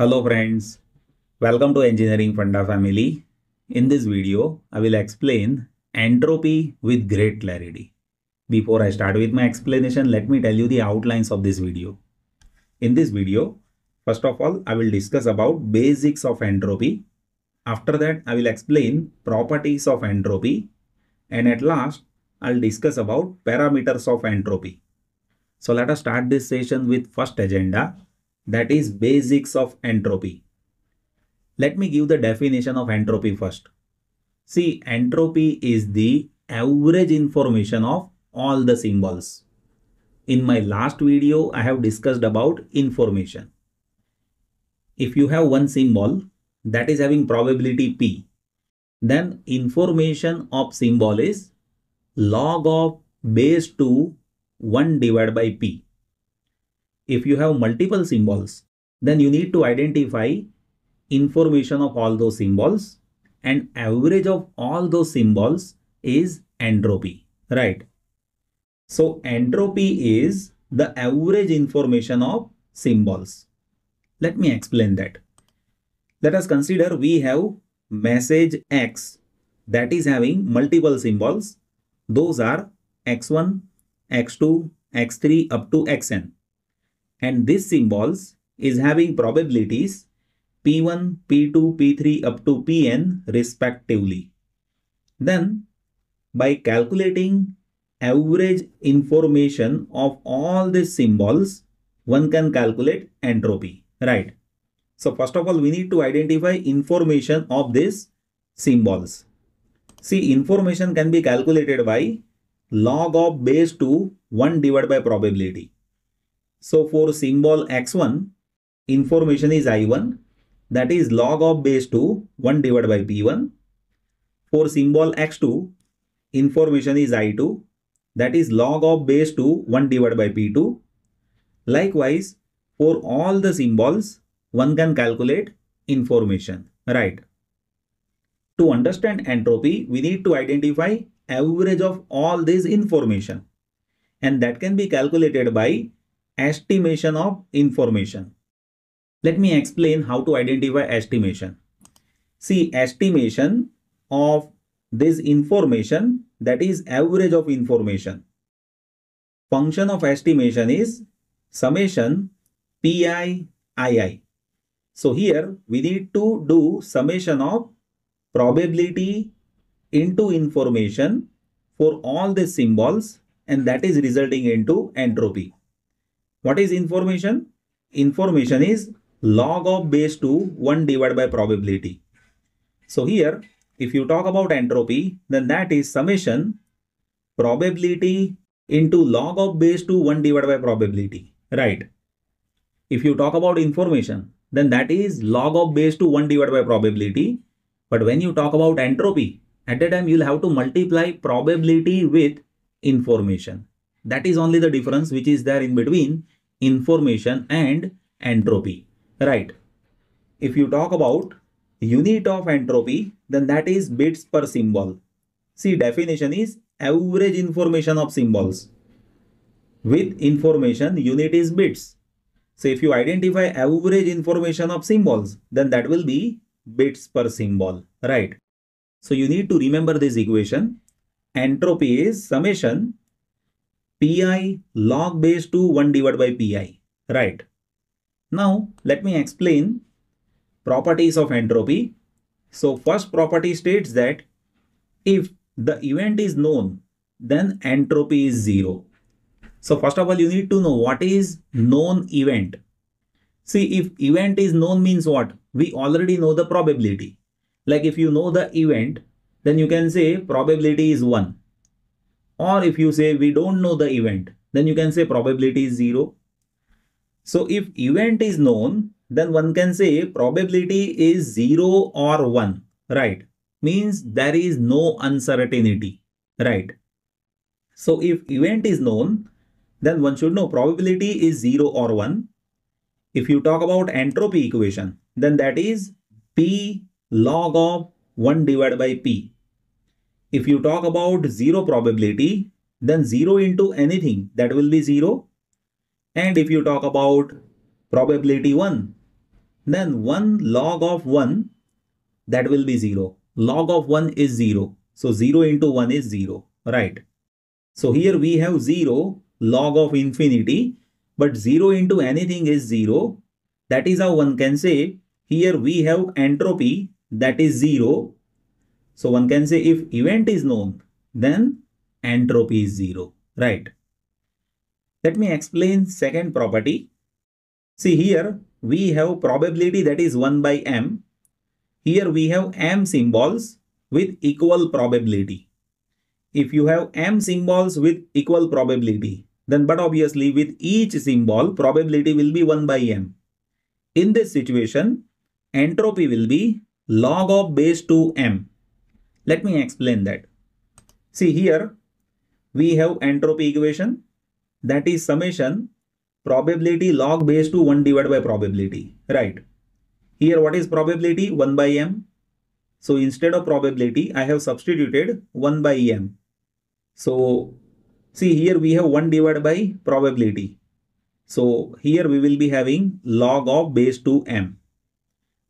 Hello friends, welcome to Engineering Funda family. In this video, I will explain entropy with great clarity. Before I start with my explanation, let me tell you the outlines of this video. In this video, first of all, I will discuss about basics of entropy. After that, I will explain properties of entropy. And at last, I'll discuss about parameters of entropy. So let us start this session with first agenda that is basics of entropy. Let me give the definition of entropy first. See, entropy is the average information of all the symbols. In my last video, I have discussed about information. If you have one symbol that is having probability P, then information of symbol is log of base 2 1 divided by P if you have multiple symbols, then you need to identify information of all those symbols and average of all those symbols is entropy, right? So entropy is the average information of symbols. Let me explain that. Let us consider we have message X that is having multiple symbols. Those are X1, X2, X3 up to Xn and this symbols is having probabilities P1, P2, P3 up to Pn respectively. Then by calculating average information of all these symbols, one can calculate entropy, right? So first of all, we need to identify information of these symbols. See, information can be calculated by log of base 2 1 divided by probability. So for symbol x1, information is i1 that is log of base 2 1 divided by p1. For symbol x2, information is i2 that is log of base 2 1 divided by p2. Likewise, for all the symbols, one can calculate information, right? To understand entropy, we need to identify average of all this information and that can be calculated by estimation of information. Let me explain how to identify estimation. See, estimation of this information that is average of information. Function of estimation is summation pi ii. So here we need to do summation of probability into information for all the symbols and that is resulting into entropy. What is information? Information is log of base 2 1 divided by probability. So here, if you talk about entropy, then that is summation probability into log of base 2 1 divided by probability, right? If you talk about information, then that is log of base 2 1 divided by probability. But when you talk about entropy, at that time you'll have to multiply probability with information. That is only the difference which is there in between information and entropy, right? If you talk about unit of entropy, then that is bits per symbol. See, definition is average information of symbols. With information, unit is bits. So if you identify average information of symbols, then that will be bits per symbol, right? So you need to remember this equation. Entropy is summation pi log base 2 1 divided by pi, right? Now, let me explain properties of entropy. So, first property states that if the event is known, then entropy is zero. So, first of all, you need to know what is known event. See, if event is known means what? We already know the probability. Like if you know the event, then you can say probability is 1 or if you say we don't know the event, then you can say probability is 0. So if event is known, then one can say probability is 0 or 1, right? Means there is no uncertainty, right? So if event is known, then one should know probability is 0 or 1. If you talk about entropy equation, then that is P log of 1 divided by P if you talk about zero probability, then zero into anything that will be zero. And if you talk about probability one, then 1 log of 1 that will be 0. Log of 1 is 0. So 0 into 1 is 0, right? So here we have 0 log of infinity, but 0 into anything is 0. That is how one can say here we have entropy that is 0. So one can say if event is known, then entropy is 0, right? Let me explain second property. See here we have probability that is 1 by m. Here we have m symbols with equal probability. If you have m symbols with equal probability, then but obviously with each symbol probability will be 1 by m. In this situation, entropy will be log of base 2 m. Let me explain that. See here, we have entropy equation that is summation probability log base 2 1 divided by probability, right? Here what is probability? 1 by m. So instead of probability, I have substituted 1 by m. So see here we have 1 divided by probability. So here we will be having log of base 2 m.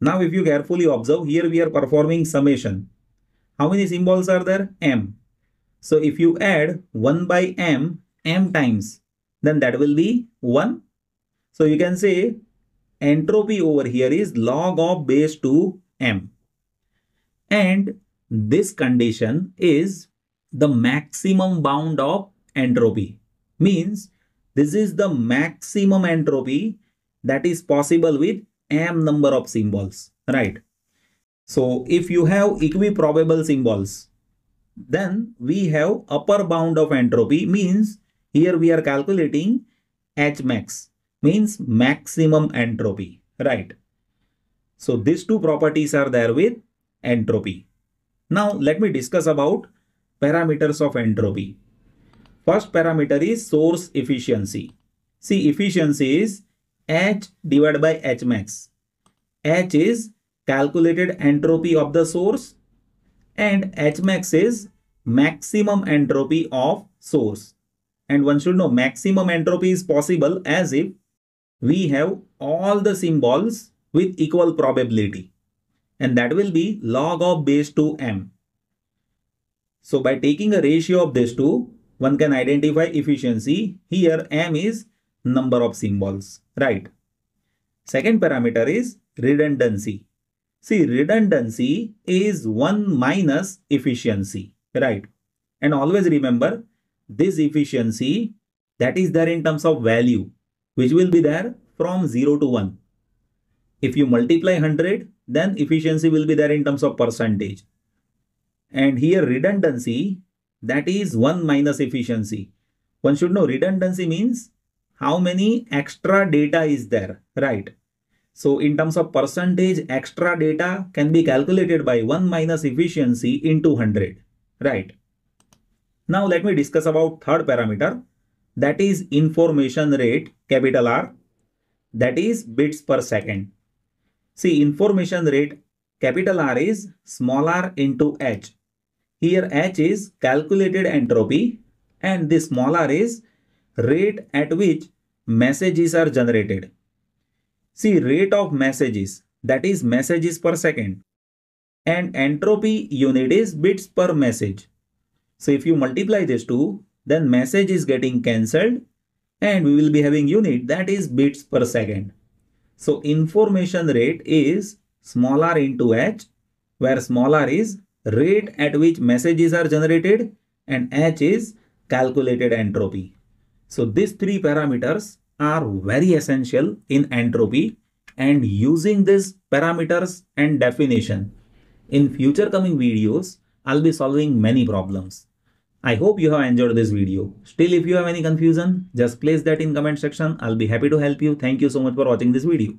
Now if you carefully observe, here we are performing summation. How many symbols are there? m. So if you add 1 by m, m times, then that will be 1. So you can say entropy over here is log of base 2 m. And this condition is the maximum bound of entropy. Means this is the maximum entropy that is possible with m number of symbols, right? So if you have equiprobable symbols, then we have upper bound of entropy means here we are calculating H max means maximum entropy, right? So these two properties are there with entropy. Now let me discuss about parameters of entropy. First parameter is source efficiency. See efficiency is H divided by H max. H is calculated entropy of the source and H max is maximum entropy of source. And one should know maximum entropy is possible as if we have all the symbols with equal probability. And that will be log of base 2 m. So by taking a ratio of these two, one can identify efficiency. Here m is number of symbols, right? Second parameter is redundancy. See, redundancy is 1 minus efficiency, right? And always remember, this efficiency that is there in terms of value, which will be there from 0 to 1. If you multiply 100, then efficiency will be there in terms of percentage. And here redundancy, that is 1 minus efficiency. One should know redundancy means how many extra data is there, right? So in terms of percentage, extra data can be calculated by 1 minus efficiency into 100, right? Now let me discuss about third parameter that is information rate capital R that is bits per second. See information rate capital R is small r into h. Here h is calculated entropy and this small r is rate at which messages are generated. See rate of messages that is messages per second and entropy unit is bits per message. So if you multiply these two then message is getting cancelled and we will be having unit that is bits per second. So information rate is small r into h where small r is rate at which messages are generated and h is calculated entropy. So these three parameters are very essential in entropy and using these parameters and definition in future coming videos I'll be solving many problems. I hope you have enjoyed this video. Still if you have any confusion just place that in comment section I'll be happy to help you. Thank you so much for watching this video.